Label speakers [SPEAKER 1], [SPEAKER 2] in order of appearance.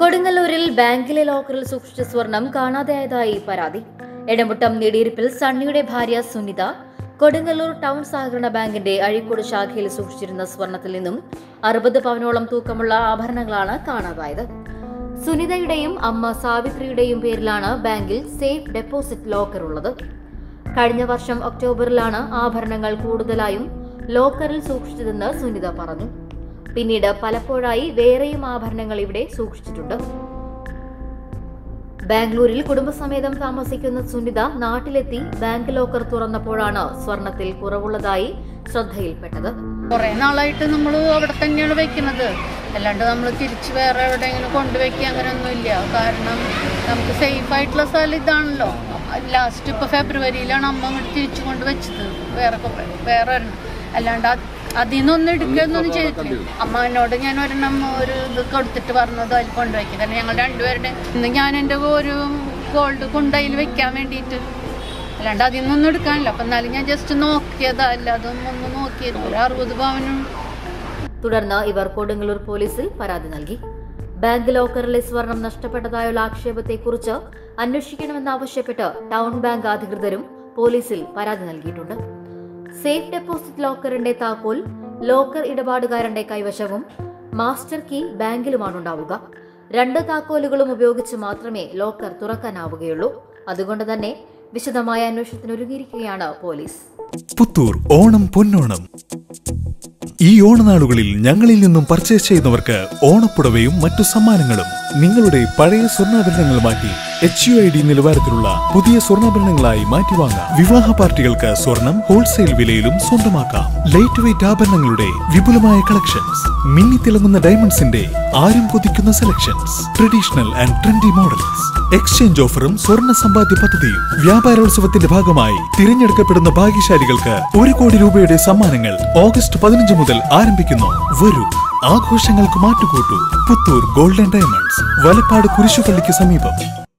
[SPEAKER 1] കൊടുങ്ങല്ലൂരിൽ ബാങ്കിലെ ലോക്കറിൽ സൂക്ഷിച്ച സ്വർണം കാണാതെയായതായി പരാതി. എടമുട്ടം നെടിയിരിപ്പിൽ സണ്ണിയുടെ ഭാര്യ സുനിത കൊടുങ്ങല്ലൂർ ടൗൺ സഹകരണ ബാങ്കിന്റെ അഴീക്കോട് ശാഖയിൽ സൂക്ഷിച്ചിരുന്ന സ്വർണത്തിൽ നിന്നും അറുപത് പവനോളം തൂക്കമുള്ള ആഭരണങ്ങളാണ് കാണാതായത്. സുനിതയുടെയും അമ്മ സാവിത്രിയുടെയും പേരിലാണ് ബാങ്കിൽ സേഫ് ഡെപ്പോസിറ്റ് ലോക്കർ ഉള്ളത്. കഴിഞ്ഞ വർഷം ഒക്ടോബറിലാണ് ആഭരണങ്ങൾ കൂടുതലായും ലോക്കറിൽ സൂക്ഷിച്ചതെന്ന് സുനിത പറഞ്ഞു. പിന്നീട് പലപ്പോഴായി വേറെയും ആഭരണങ്ങൾ ഇവിടെ സൂക്ഷിച്ചിട്ടുണ്ട്. ബാംഗ്ലൂരിൽ കുടുംബസമേതം താമസിക്കുന്ന സുനിത നാട്ടിലെത്തി ബാങ്ക് ലോക്കർ തുറന്നപ്പോഴാണ് സ്വർണത്തിൽ കുറവുള്ളതായി ശ്രദ്ധയിൽപ്പെട്ടത്.
[SPEAKER 2] കുറെ നാളായിട്ട് നമ്മൾ അവിടെ തന്നെയാണ് വെക്കുന്നത്. അല്ലാണ്ട് നമ്മൾ തിരിച്ച് വേറെ എവിടെയെങ്കിലും കൊണ്ടുവയ്ക്കുക അങ്ങനെയൊന്നുമില്ല കാരണം നമുക്ക് സേഫ് ആയിട്ടുള്ള സ്ഥലം ഇതാണല്ലോ. ലാസ്റ്റ് ഇപ്പോൾ ഫെബ്രുവരിയിലാണ് അമ്മ അങ്ങോട്ട് തിരിച്ചു കൊണ്ട് വെച്ചത്. വേറെ വേറെ അല്ലാണ്ട് അത് അതിൽ നിന്നൊന്നും എടുക്കുകയൊന്നും ചെയ്തിട്ടില്ല. അമ്മ എന്നോട് ഞാൻ ഒരെണ്ണം ഒരു ഇത് കൊടുത്തിട്ട് പറഞ്ഞത് അതിൽ കൊണ്ടുവയ്ക്കും കാരണം ഞങ്ങൾ രണ്ടുപേരുടെ ഇന്ന് ഞാൻ എന്റെ ഒരു ഗോൾഡ് കൊണ്ടതിൽ വെക്കാൻ വേണ്ടിയിട്ട്. അല്ലാണ്ട് അതിൽ നിന്നൊന്നും എടുക്കാനില്ല. അപ്പം എന്നാലും ഞാൻ ജസ്റ്റ് നോക്കിയതാ. അല്ലാതെ ഒന്ന് നോക്കിയത് ഒരു അറുപത് പവനും.
[SPEAKER 1] തുടർന്ന് ഇവർ കൊടുങ്ങല്ലൂർ പോലീസിൽ പരാതി നൽകി. ബാങ്ക് ലോക്കറിലെ സ്വർണം നഷ്ടപ്പെട്ടതായുള്ള ആക്ഷേപത്തെക്കുറിച്ച് അന്വേഷിക്കണമെന്നാവശ്യപ്പെട്ട് ടൗൺ ബാങ്ക് അധികൃതരും പോലീസിൽ പരാതി നൽകിയിട്ടുണ്ട്. സേഫ് ഡെപ്പോസിറ്റ് ലോക്കറിന്റെ താക്കോൽ ലോക്കർ ഇടപാടുകാരന്റെ കൈവശവും മാസ്റ്റർ കീ ബാങ്കിലുമാണ് ഉണ്ടാവുക രണ്ട് താക്കോലുകളും ഉപയോഗിച്ച് മാത്രമേ ലോക്കർ തുറക്കാനാവുകയുള്ളൂ. അതുകൊണ്ട് തന്നെ വിശദമായ അന്വേഷണത്തിന് ഒരുങ്ങിയിരിക്കുകയാണ് പോലീസ്.
[SPEAKER 3] പുത്തൂർ ഓണം പൊന്നോണം. ഈ ഓണനാളുകളിൽ ഞങ്ങളിൽ നിന്നും പർച്ചേസ് ചെയ്യുന്നവർക്ക് ഓണപ്പുടവയും മറ്റു സമ്മാനങ്ങളും നിങ്ങളുടെ പഴയ സ്വർണാഭരണങ്ങൾ മാറ്റി എച്ച് യു ഐ ഡി നിലവാരത്തിലുള്ള പുതിയ സ്വർണാഭരണങ്ങളായി മാറ്റിവാങ്ങാം. വിവാഹ പാർട്ടികൾക്ക് സ്വർണം ഹോൾസെയിൽ വിലയിലും സ്വന്തമാക്കാം. ലൈറ്റ് വെയിറ്റ് ആഭരണങ്ങളുടെ വിപുലമായ കളക്ഷൻസ്. മിന്നി തിളങ്ങുന്ന ഡയമണ്ട്സിന്റെ ആരും കൊതിക്കുന്ന selections traditional and trendy models exchange ഓഫറും സ്വർണ സമ്പാദ്യ പദ്ധതിയും വ്യാപാരോത്സവത്തിന്റെ ഭാഗമായി തിരഞ്ഞെടുക്കപ്പെടുന്ന ഭാഗ്യശാലികൾക്ക് ഒരു കോടി രൂപയുടെ സമ്മാനങ്ങൾ ഓഗസ്റ്റ് പതിനഞ്ച് മുതൽ ആരംഭിക്കുന്നു. വരൂ. ആഘോഷങ്ങൾക്ക് മാറ്റുകൂട്ടു. പുത്തൂർ ഗോൾഡൻ ഡയമണ്ട്സ് വലപ്പാട് കുരിശുപള്ളിക്ക് സമീപം.